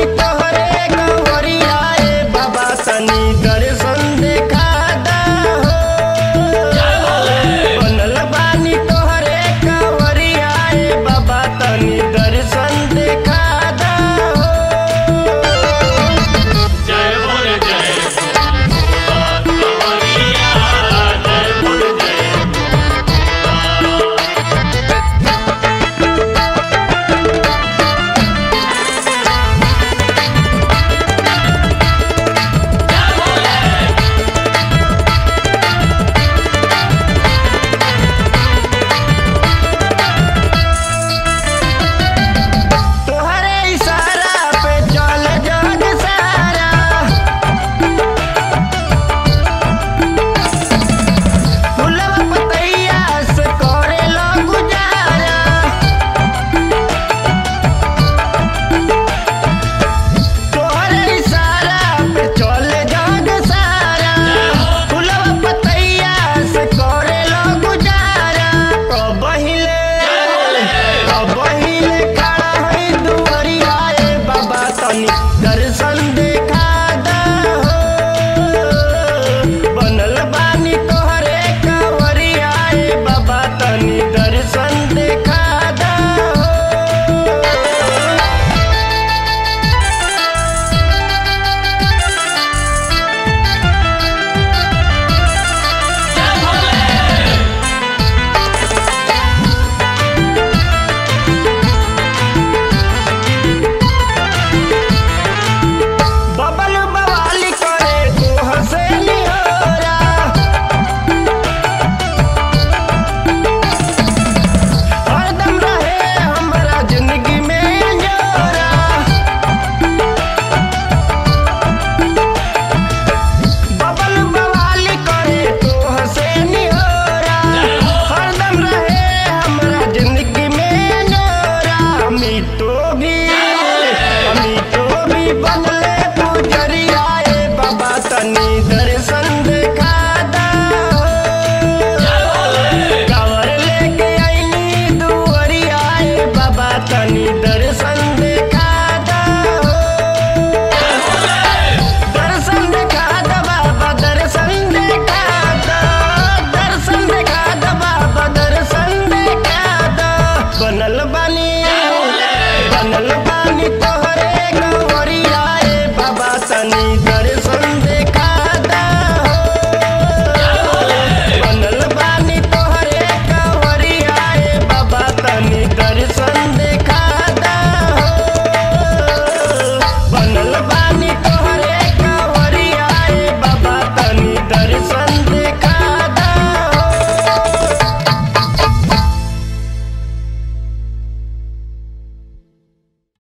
Conecta. Hello.